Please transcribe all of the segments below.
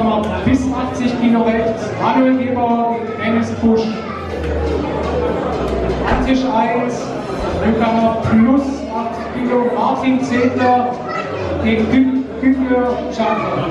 Kammer bis 80 Kilo rechts, Manuel Gebauer gegen Dennis Pusch. 80 1, Rückkammer plus 8 Kilo, Martin Zedler den Günther Schaffner.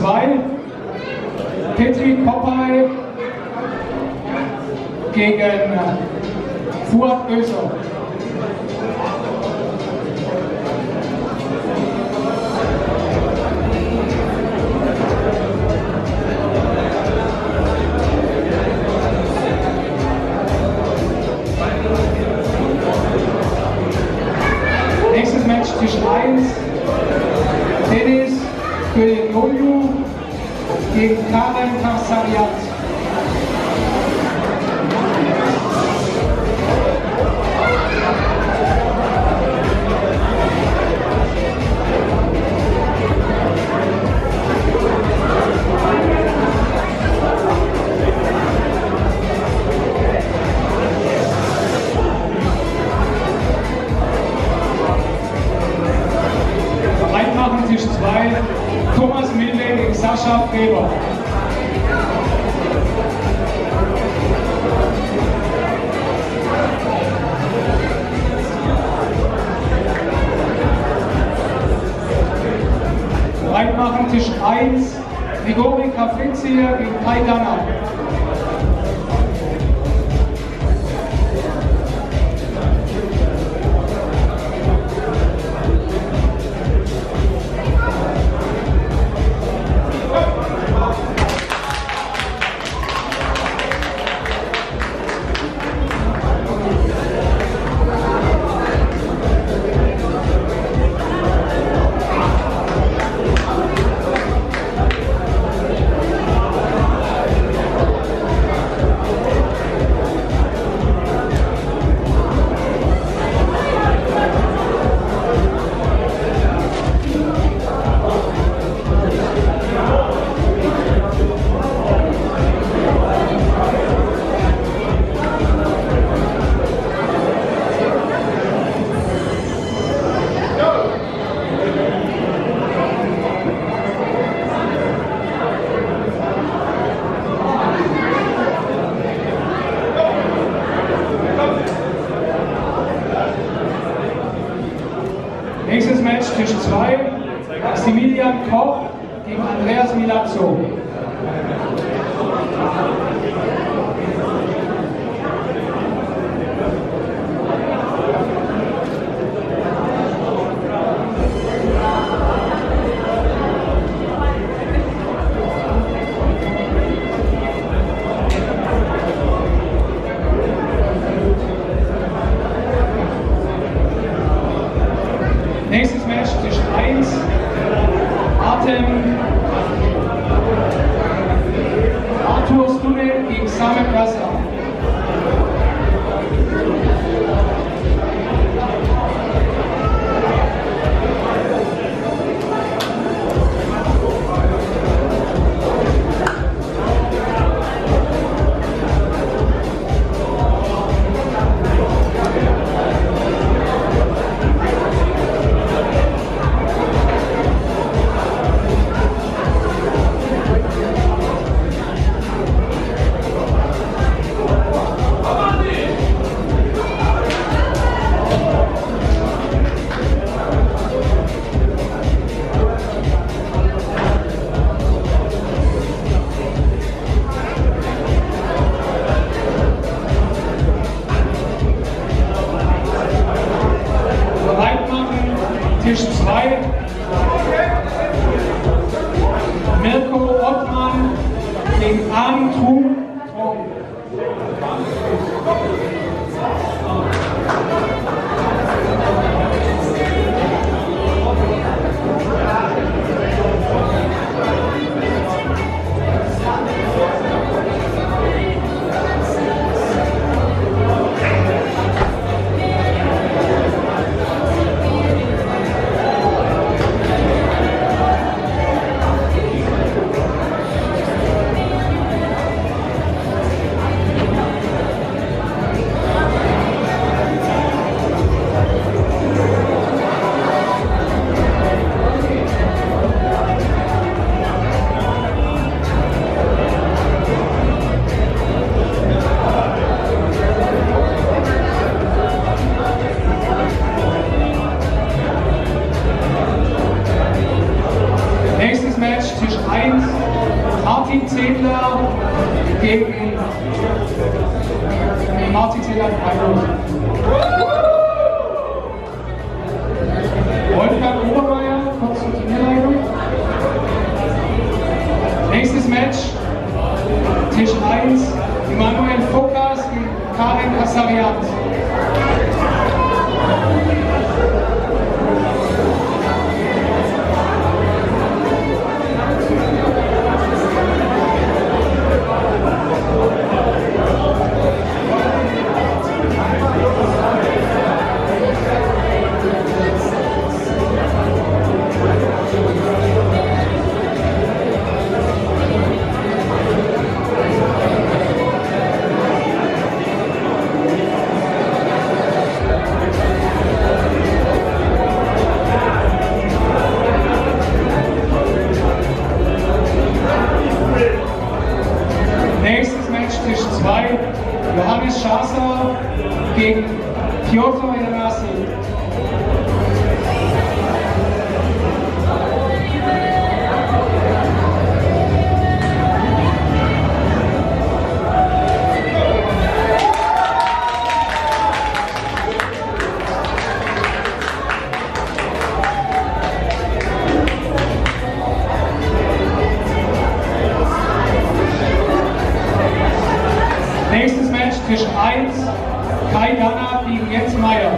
2 Zehntler gegen Martin Zehntler Freiburg. Wolfgang Obermeier, kommt zur Hillein. Nächstes Match, Tisch 1, Immanuel Fokas gegen Karin Kassariat. Tisch 1, Kai Danner gegen Jens Meyer.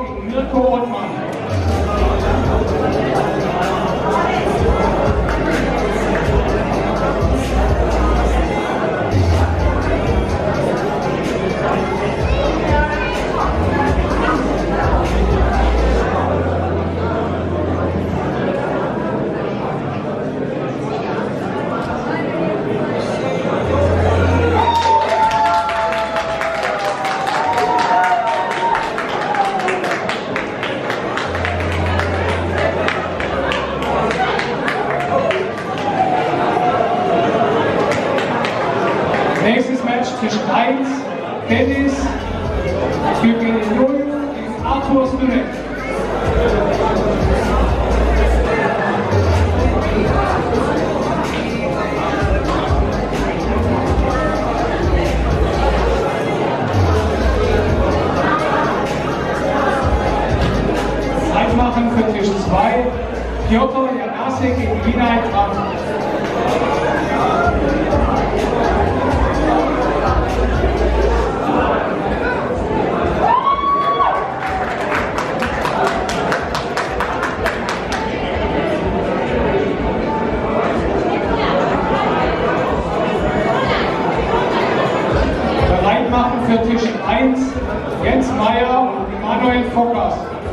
in your own mind. Gegen Arthur Emanuel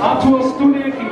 Arthur Stune gegen